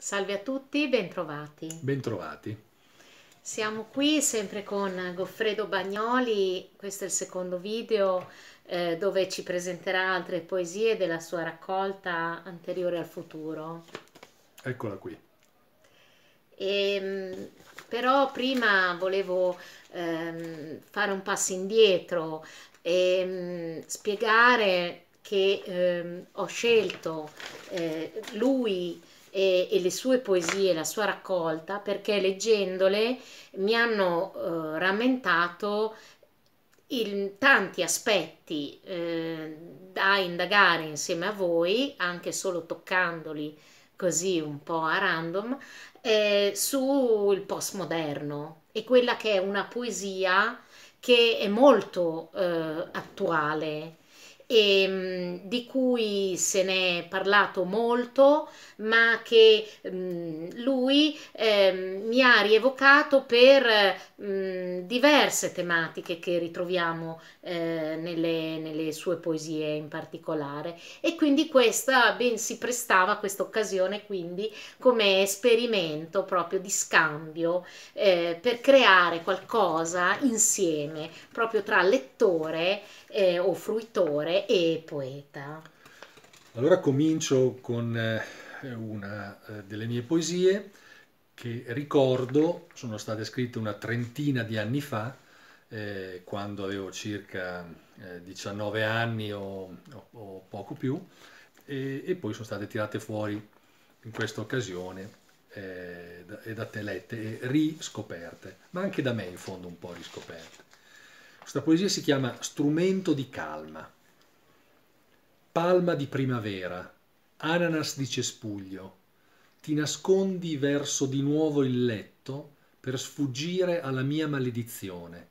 Salve a tutti, bentrovati. Bentrovati. Siamo qui sempre con Goffredo Bagnoli, questo è il secondo video eh, dove ci presenterà altre poesie della sua raccolta anteriore al futuro. Eccola qui. E, ehm, però prima volevo ehm, fare un passo indietro e mm, spiegare che ehm, ho scelto eh, lui e, e, le sue poesie, la sua raccolta, perché leggendole mi hanno eh, rammentato il, tanti aspetti eh, da indagare insieme a voi, anche solo toccandoli così un po' a random, eh, sul postmoderno e quella che è una poesia che è molto eh, attuale e ehm, di cui se ne è parlato molto, ma che mh, mm, lui eh, mi ha rievocato per mh, mm, diverse tematiche che ritroviamo eh, nelle, nelle, sue poesie in particolare. E quindi questa ben si prestava questa occasione quindi come esperimento proprio di scambio eh, per creare qualcosa insieme proprio tra lettore eh, o fruitore e poeta. Allora comincio con eh, una eh, delle mie poesie che ricordo, sono state scritte una trentina di anni fa, eh, quando avevo circa eh, 19 anni o, o, o poco più, e, e, poi sono state tirate fuori in questa occasione eh, e da te lette e riscoperte, ma anche da me in fondo un po' riscoperte. Questa poesia si chiama Strumento di calma. Palma di primavera, ananas di cespuglio, ti nascondi verso di nuovo il letto per sfuggire alla mia maledizione.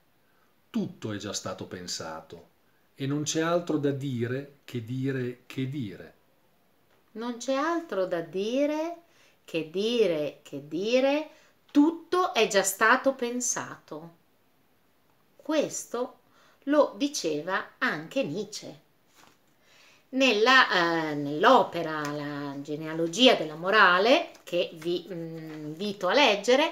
Tutto è già stato pensato e non c'è altro da dire che dire che dire. Non c'è altro da dire che dire che dire, tutto è già stato pensato. Questo lo diceva anche Nietzsche. Eh, nell'opera La genealogia della morale, che vi mm, invito a leggere,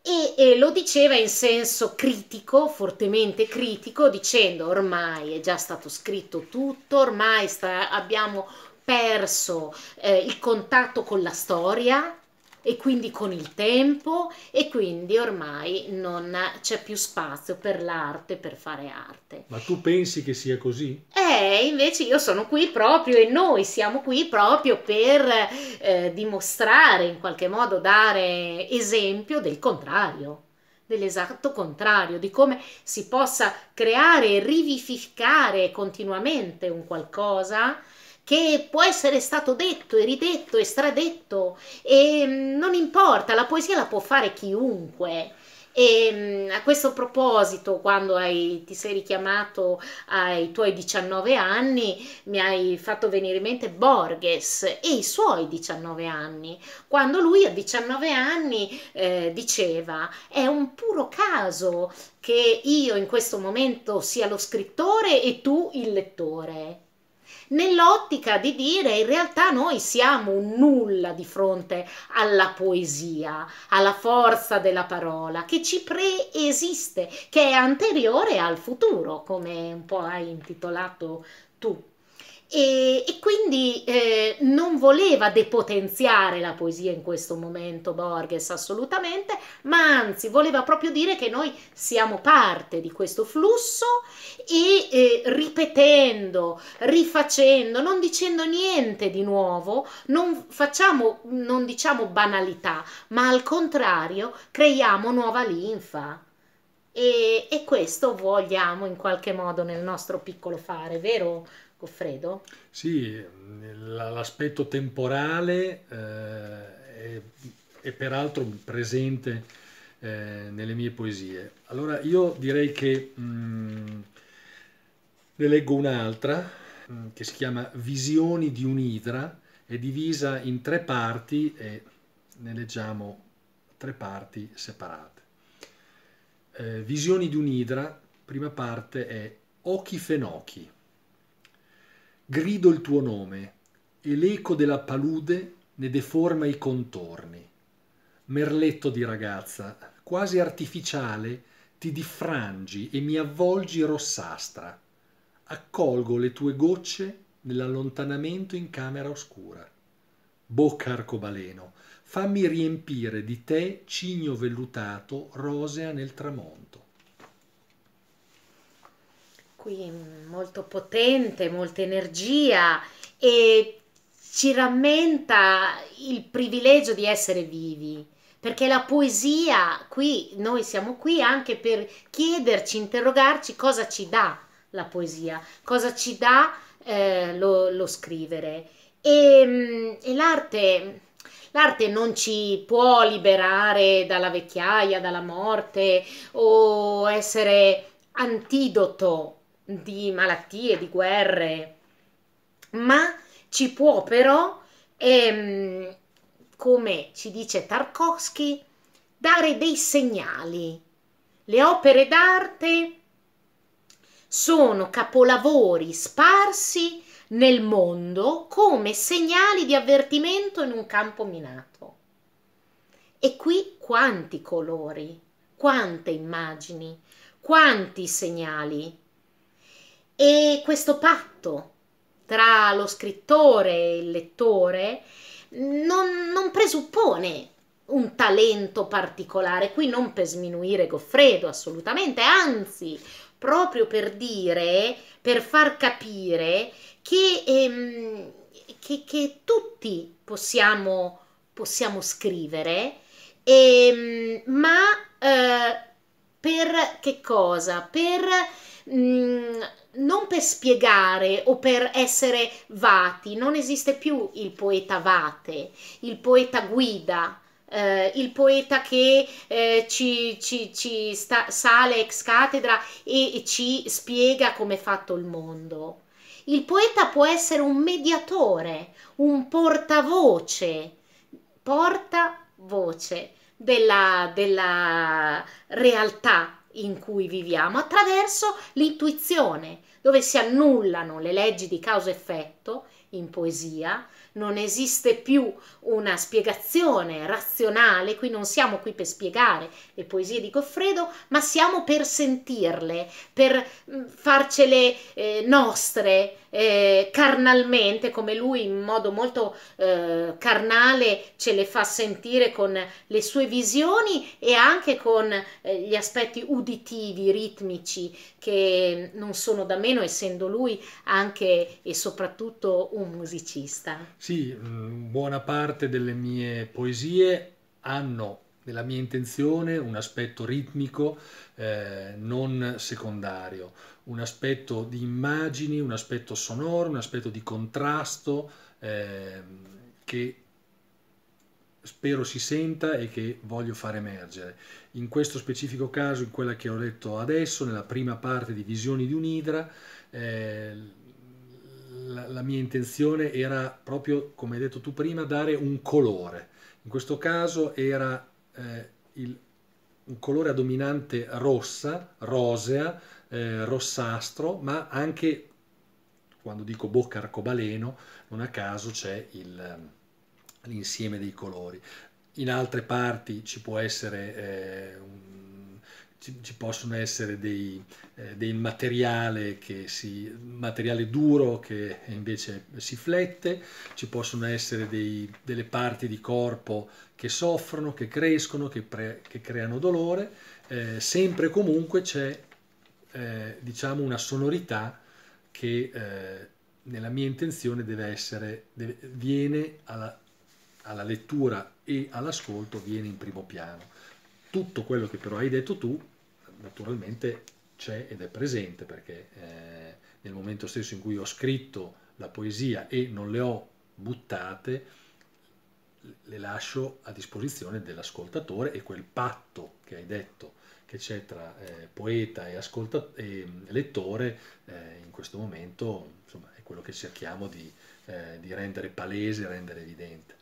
e, e, lo diceva in senso critico, fortemente critico, dicendo ormai è già stato scritto tutto, ormai sta, abbiamo perso eh, il contatto con la storia, e quindi con il tempo e quindi ormai non c'è più spazio per l'arte, per fare arte. Ma tu pensi che sia così? Eh, invece io sono qui proprio e noi siamo qui proprio per eh, dimostrare, in qualche modo dare esempio del contrario dell'esatto contrario, di come si possa creare e rivivificare continuamente un qualcosa che può essere stato detto e ridetto e stradetto e mm, non importa, la poesia la può fare chiunque. E mm, a questo proposito, quando hai, ti sei richiamato ai tuoi 19 anni, mi hai fatto venire in mente Borges e i suoi 19 anni, quando lui a 19 anni eh, diceva è un puro caso che io in questo momento sia lo scrittore e tu il lettore nell'ottica di dire in realtà noi siamo un nulla di fronte alla poesia, alla forza della parola che ci preesiste, che è anteriore al futuro, come un po' hai intitolato tu. E, e quindi eh, non voleva depotenziare la poesia in questo momento Borges assolutamente, ma anzi voleva proprio dire che noi siamo parte di questo flusso e eh, ripetendo, rifacendo, non dicendo niente di nuovo, non facciamo, non diciamo banalità, ma al contrario creiamo nuova linfa. E, e questo vogliamo in qualche modo nel nostro piccolo fare, vero Goffredo? Sì, l'aspetto temporale eh, è, è, peraltro presente eh, nelle mie poesie. Allora io direi che mh, mm, ne leggo un'altra mh, mm, che si chiama Visioni di un'idra, è divisa in tre parti e ne leggiamo tre parti separate. Eh, Visioni di un'idra, prima parte è Occhi fenocchi grido il tuo nome e l'eco della palude ne deforma i contorni. Merletto di ragazza, quasi artificiale, ti diffrangi e mi avvolgi rossastra. Accolgo le tue gocce nell'allontanamento in camera oscura. Bocca arcobaleno, fammi riempire di te cigno vellutato rosea nel tramonto. Qui molto potente, molta energia e ci rammenta il privilegio di essere vivi, perché la poesia, qui noi siamo qui anche per chiederci, interrogarci cosa ci dà la poesia, cosa ci dà eh, lo, lo, scrivere. E, mm, e l'arte, l'arte non ci può liberare dalla vecchiaia, dalla morte o essere antidoto di malattie, di guerre, ma ci può però, ehm, come ci dice Tarkovsky, dare dei segnali. Le opere d'arte sono capolavori sparsi nel mondo come segnali di avvertimento in un campo minato. E qui quanti colori, quante immagini, quanti segnali. E questo patto tra lo scrittore e il lettore non, non presuppone un talento particolare, qui non per sminuire Goffredo assolutamente, anzi proprio per dire, per far capire che, ehm, che, che tutti possiamo, possiamo scrivere, ehm, ma eh, per che cosa? Per mm, non per spiegare o per essere vati, non esiste più il poeta vate, il poeta guida, eh, il poeta che eh, ci, ci, ci sta, sale ex cattedra e, e ci spiega come è fatto il mondo. Il poeta può essere un mediatore, un portavoce, portavoce della, della realtà in cui viviamo attraverso l'intuizione, dove si annullano le leggi di causa-effetto in poesia, non esiste più una spiegazione razionale, qui non siamo qui per spiegare le poesie di Goffredo, ma siamo per sentirle, per mm, farcele eh, nostre eh, carnalmente, come lui in modo molto eh, carnale ce le fa sentire con le sue visioni e anche con eh, gli aspetti uditivi, ritmici, che non sono da meno, essendo lui anche e soprattutto un musicista. Sì, mm, buona parte delle mie poesie hanno nella mia intenzione un aspetto ritmico eh, non secondario, un aspetto di immagini, un aspetto sonoro, un aspetto di contrasto eh, che spero si senta e che voglio far emergere. In questo specifico caso, in quella che ho letto adesso, nella prima parte di Visioni di un'idra, eh, la, la, mia intenzione era proprio, come hai detto tu prima, dare un colore. In questo caso era eh, il, un colore a dominante rossa, rosea, eh, rossastro, ma anche, quando dico bocca arcobaleno, non a caso c'è l'insieme dei colori. In altre parti ci può essere eh, un ci, ci possono essere dei, eh, del materiale, si, materiale duro che invece si flette, ci possono essere dei, delle parti di corpo che soffrono, che crescono, che, pre, che creano dolore, eh, sempre comunque c'è eh, diciamo una sonorità che eh, nella mia intenzione deve essere, deve, viene alla, alla lettura e all'ascolto, viene in primo piano. Tutto quello che però hai detto tu naturalmente c'è ed è presente perché eh, nel momento stesso in cui ho scritto la poesia e non le ho buttate, le lascio a disposizione dell'ascoltatore e quel patto che hai detto che c'è tra eh, poeta e, e lettore eh, in questo momento insomma, è quello che cerchiamo di, eh, di rendere palese, rendere evidente.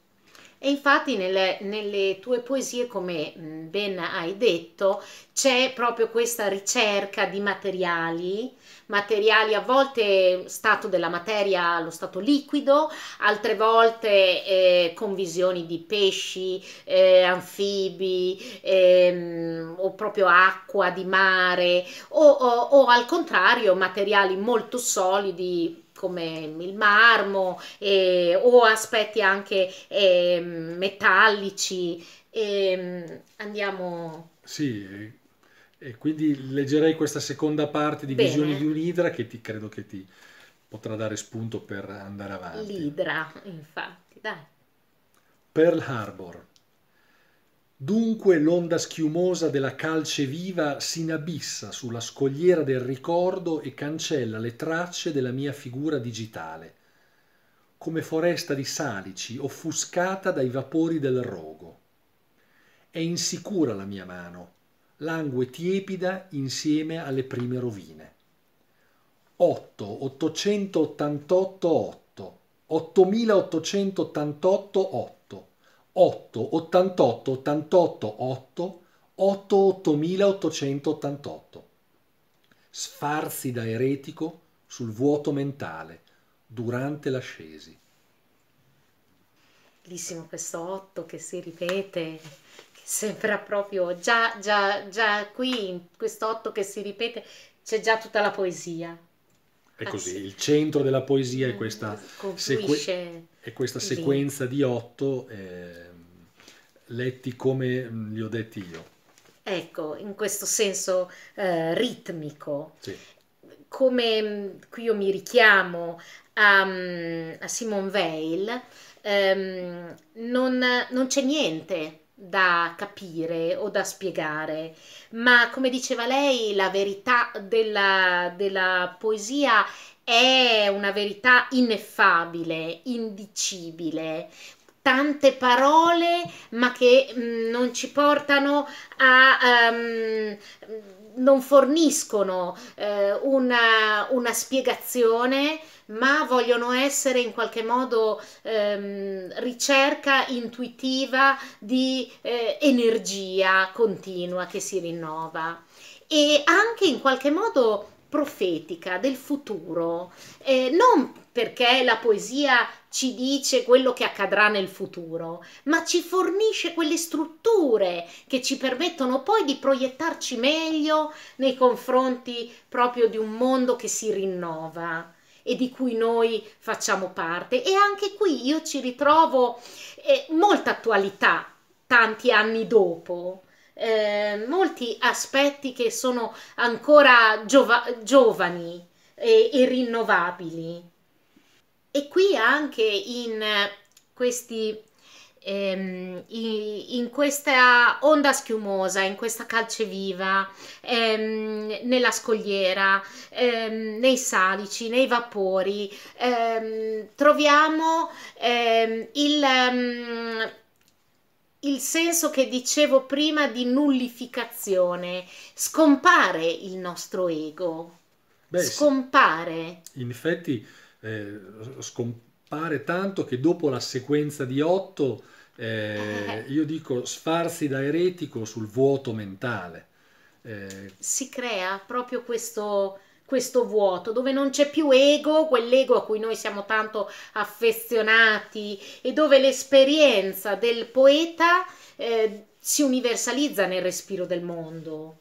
E infatti nelle, nelle, tue poesie, come ben hai detto, c'è proprio questa ricerca di materiali, materiali a volte stato della materia, lo stato liquido, altre volte eh, con visioni di pesci, eh, anfibi ehm, o proprio acqua di mare o, o, o al contrario materiali molto solidi come il marmo eh, o aspetti anche eh, metallici. Eh, andiamo. Sì, e quindi leggerei questa seconda parte di Bene. Visioni di un'idra che ti, credo che ti potrà dare spunto per andare avanti. L'idra, infatti, dai. Pearl Harbor. Dunque l'onda schiumosa della calce viva si inabissa sulla scogliera del ricordo e cancella le tracce della mia figura digitale, come foresta di salici offuscata dai vapori del rogo. È insicura la mia mano, langue tiepida insieme alle prime rovine. 8 888 8 8888 8 8 88 88 8 8 8888 sfarzi da eretico sul vuoto mentale durante l'ascesi. Bellissimo questo 8 che si ripete, che sembra proprio già, già, già qui in questo 8 che si ripete c'è già tutta la poesia. È così, il centro della poesia è questa, sequ- è questa sequenza di otto eh, letti come li ho detti io. Ecco, in questo senso eh, ritmico. Sì. Come qui io mi richiamo a, a Simone Weil, ehm, non, non c'è niente da capire o da spiegare, ma come diceva lei, la verità della, della poesia è una verità ineffabile, indicibile, tante parole ma che mm, non ci portano a um, non forniscono eh, una, una, spiegazione ma vogliono essere in qualche modo ehm, ricerca intuitiva di eh, energia continua che si rinnova. E anche in qualche modo profetica del futuro, eh, non perché la poesia ci dice quello che accadrà nel futuro, ma ci fornisce quelle strutture che ci permettono poi di proiettarci meglio nei confronti proprio di un mondo che si rinnova e di cui noi facciamo parte. E anche qui io ci ritrovo eh, molta attualità tanti anni dopo. Eh, molti aspetti che sono ancora giova- giovani e, e rinnovabili. E qui anche in questi ehm, in, questa onda schiumosa, in questa calce viva, ehm, nella scogliera, ehm, nei salici, nei vapori, troviamo il, il senso che dicevo prima di nullificazione, scompare il nostro ego, Beh, scompare. Sì. In effetti eh, scompare tanto che dopo la sequenza di otto eh, io dico sfarsi da eretico sul vuoto mentale. Eh, si crea proprio questo, questo vuoto dove non c'è più ego, quell'ego a cui noi siamo tanto affezionati e dove l'esperienza del poeta eh, si universalizza nel respiro del mondo.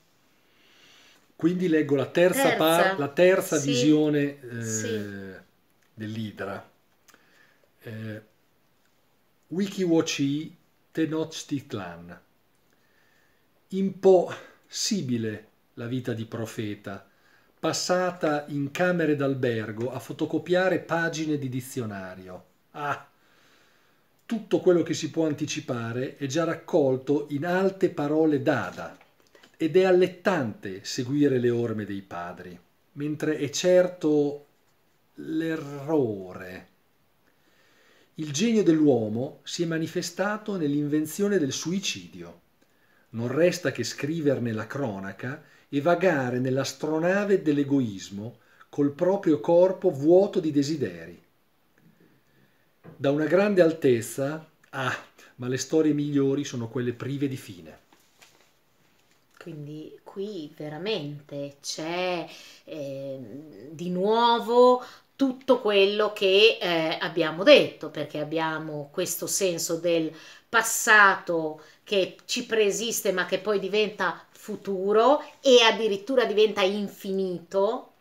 Quindi leggo la terza, terza. Par- la terza sì. visione eh, sì. dell'Idra. Eh, Wikiwachi Tenochtitlan. Impossibile la vita di profeta, passata in camere d'albergo a fotocopiare pagine di dizionario. Ah! Tutto quello che si può anticipare è già raccolto in alte parole d'ada ed è allettante seguire le orme dei padri, mentre è certo l'errore il genio dell'uomo si è manifestato nell'invenzione del suicidio. Non resta che scriverne la cronaca e vagare nell'astronave dell'egoismo col proprio corpo vuoto di desideri. Da una grande altezza Ah, ma le storie migliori sono quelle prive di fine. Quindi qui veramente c'è eh, di nuovo tutto quello che eh, abbiamo detto, perché abbiamo questo senso del passato che ci preesiste ma che poi diventa futuro e addirittura diventa infinito,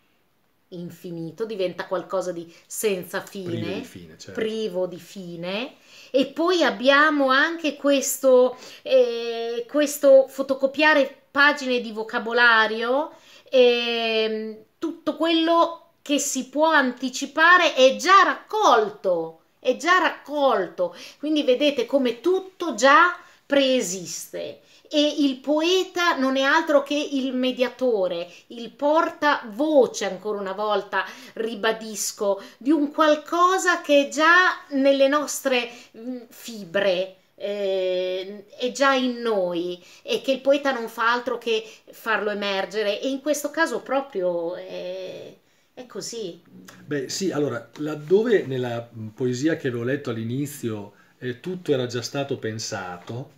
infinito, diventa qualcosa di senza fine, privo di fine, certo. privo di fine. E poi abbiamo anche questo, eh, questo fotocopiare pagine di vocabolario, eh, tutto quello che si può anticipare è già raccolto, è già raccolto. Quindi vedete come tutto già preesiste e il poeta non è altro che il mediatore, il portavoce, ancora una volta ribadisco, di un qualcosa che è già nelle nostre mm, fibre, eh, è già in noi e che il poeta non fa altro che farlo emergere e in questo caso proprio è così. Beh sì, allora, laddove nella poesia che avevo letto all'inizio eh, tutto era già stato pensato,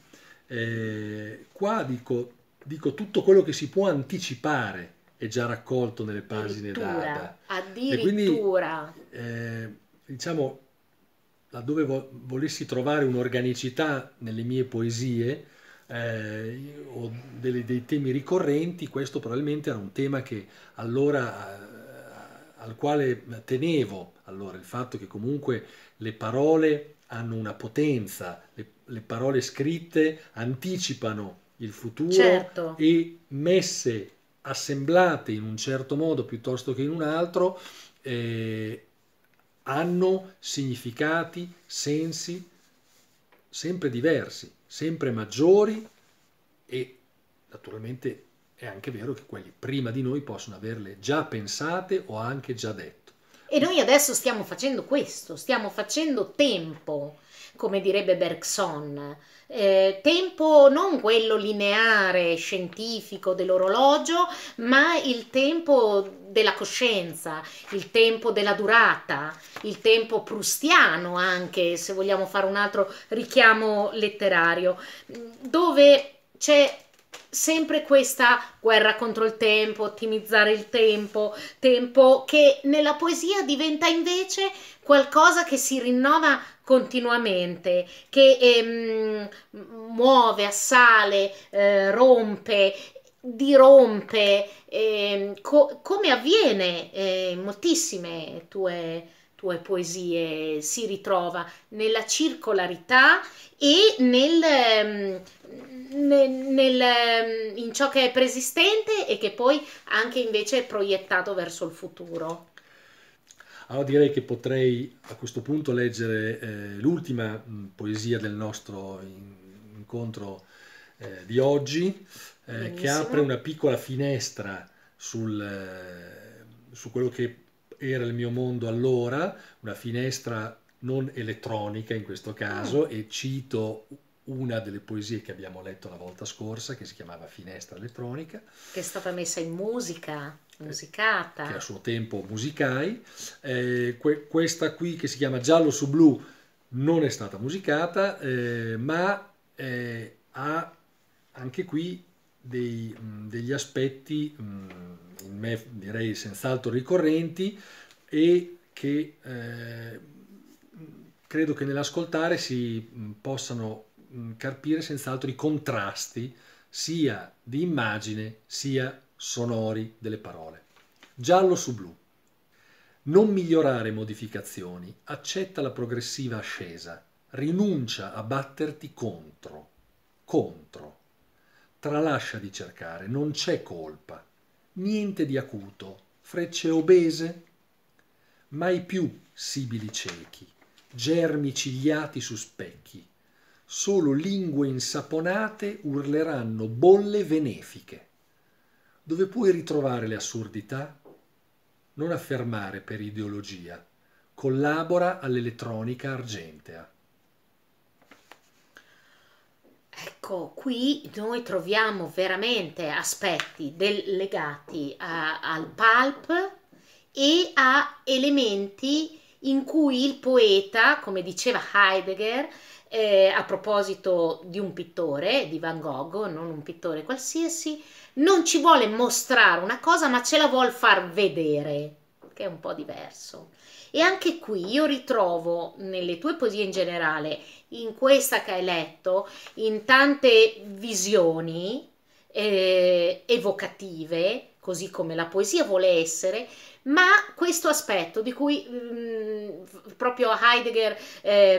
eh, qua dico, dico, tutto quello che si può anticipare è già raccolto nelle pagine d'Ada. Addirittura. Quindi, eh, diciamo, laddove vo- volessi trovare un'organicità nelle mie poesie eh, o delle, dei temi ricorrenti, questo probabilmente era un tema che allora eh, al quale tenevo, allora il fatto che comunque le parole hanno una potenza, le, le parole scritte anticipano il futuro certo. e messe assemblate in un certo modo piuttosto che in un altro eh, hanno significati, sensi sempre diversi, sempre maggiori e naturalmente è anche vero che quelli prima di noi possono averle già pensate o anche già dette. E noi adesso stiamo facendo questo, stiamo facendo tempo, come direbbe Bergson. Eh, tempo non quello lineare, scientifico dell'orologio, ma il tempo della coscienza, il tempo della durata, il tempo prustiano anche, se vogliamo fare un altro richiamo letterario, dove c'è sempre questa guerra contro il tempo, ottimizzare il tempo, tempo che nella poesia diventa invece qualcosa che si rinnova continuamente, che ehm, muove, assale, eh, rompe, dirompe, eh, co- come avviene eh, moltissime tue, tue poesie, si ritrova nella circolarità e nel... Nel, nel, ehm, in ciò che è preesistente e che poi anche invece è proiettato verso il futuro. Allora direi che potrei a questo punto leggere eh, l'ultima mh, poesia del nostro in, incontro eh, di oggi, eh, che apre una piccola finestra sul, eh, su quello che era il mio mondo allora, una finestra non elettronica in questo caso, mm. e cito una delle poesie che abbiamo letto la volta scorsa, che si chiamava Finestra elettronica. Che è stata messa in musica, musicata. Che a suo tempo musicai. Eh, que- questa qui che si chiama Giallo su blu non è stata musicata, eh, ma eh, ha anche qui dei, mh, degli aspetti, mh, in me direi senz'altro ricorrenti, e che eh, credo che nell'ascoltare si possano carpire senz'altro i contrasti sia di immagine sia sonori delle parole. Giallo su blu. Non migliorare modificazioni, accetta la progressiva ascesa, rinuncia a batterti contro, contro. Tralascia di cercare, non c'è colpa, niente di acuto, frecce obese, mai più sibili ciechi, germi cigliati su specchi, solo lingue insaponate urleranno bolle benefiche. Dove puoi ritrovare le assurdità? Non affermare per ideologia, collabora all'elettronica argentea. Ecco, qui noi troviamo veramente aspetti del, legati a, al pulp e a elementi in cui il poeta, come diceva Heidegger, eh, a proposito di un pittore, di Van Gogh, non un pittore qualsiasi, non ci vuole mostrare una cosa ma ce la vuole far vedere, che è un po' diverso. E anche qui io ritrovo nelle tue poesie in generale, in questa che hai letto, in tante visioni eh, evocative, così come la poesia vuole essere, ma questo aspetto di cui mh, mm, proprio Heidegger eh,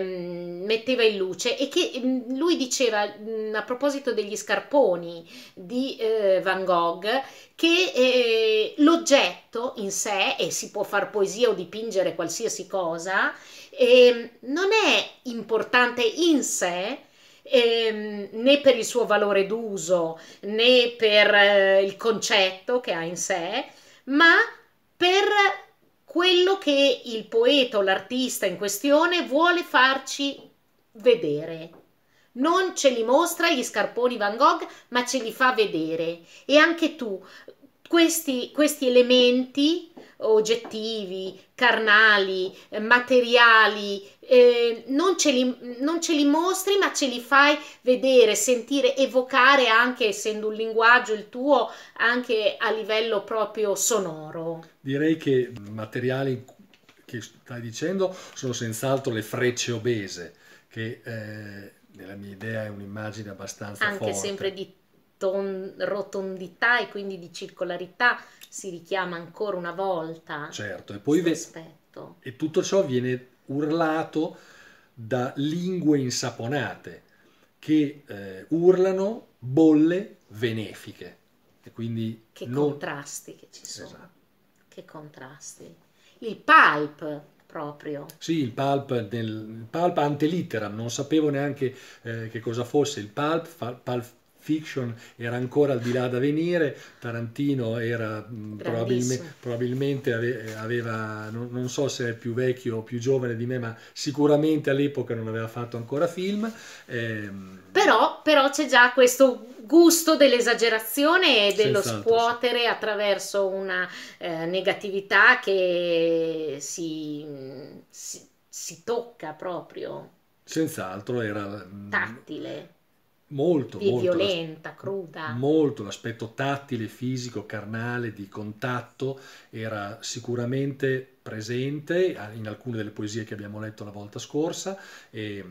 metteva in luce e che mh, mm, lui diceva mh, mm, a proposito degli scarponi di eh, Van Gogh che eh, l'oggetto in sé, e si può fare poesia o dipingere qualsiasi cosa, ehm, non è importante in sé, ehm, né per il suo valore d'uso né per eh, il concetto che ha in sé, ma per quello che il poeta o l'artista in questione vuole farci vedere. Non ce li mostra gli scarponi Van Gogh, ma ce li fa vedere. E anche tu, questi, questi elementi oggettivi, carnali, eh, materiali, eh, non, ce li, non ce li mostri ma ce li fai vedere, sentire, evocare anche essendo un linguaggio il tuo, anche a livello proprio sonoro. Direi che materiali che stai dicendo sono senz'altro le frecce obese, che eh, nella mia idea è un'immagine abbastanza anche forte. Anche sempre di rotondità e quindi di circolarità si richiama ancora una volta. Certo, e poi ve- e tutto ciò viene urlato da lingue insaponate che eh, urlano bolle benefiche. E quindi che non... contrasti che ci sono. Esatto. Che contrasti. Il pulp proprio. Sì, il pulp, nel, il pulp antelitteram, non sapevo neanche eh, che cosa fosse il pulp, pulp fiction era ancora al di là da venire, Tarantino era probabilme, probabilmente aveva, non, non, so se è più vecchio o più giovane di me, ma sicuramente all'epoca non aveva fatto ancora film. Eh, però, però, c'è già questo gusto dell'esagerazione e dello scuotere sì. attraverso una eh, negatività che si, si, si tocca proprio. Senz'altro era tattile molto, molto violenta, cruda. Molto l'aspetto tattile, fisico, carnale, di contatto era sicuramente presente in alcune delle poesie che abbiamo letto la volta scorsa. E,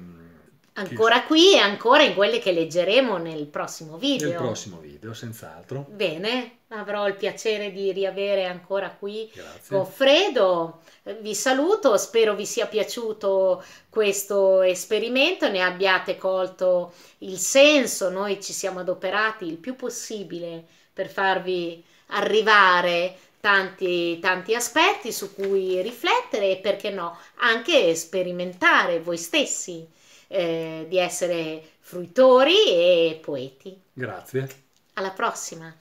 Ancora qui e ancora in quelle che leggeremo nel prossimo video. Nel prossimo video, senz'altro. Bene, avrò il piacere di riavere ancora qui Grazie. Goffredo. Vi saluto, spero vi sia piaciuto questo esperimento, ne abbiate colto il senso. Noi ci siamo adoperati il più possibile per farvi arrivare tanti, tanti aspetti su cui riflettere e perché no, anche sperimentare voi stessi eh, di essere fruitori e poeti. Grazie. Alla prossima.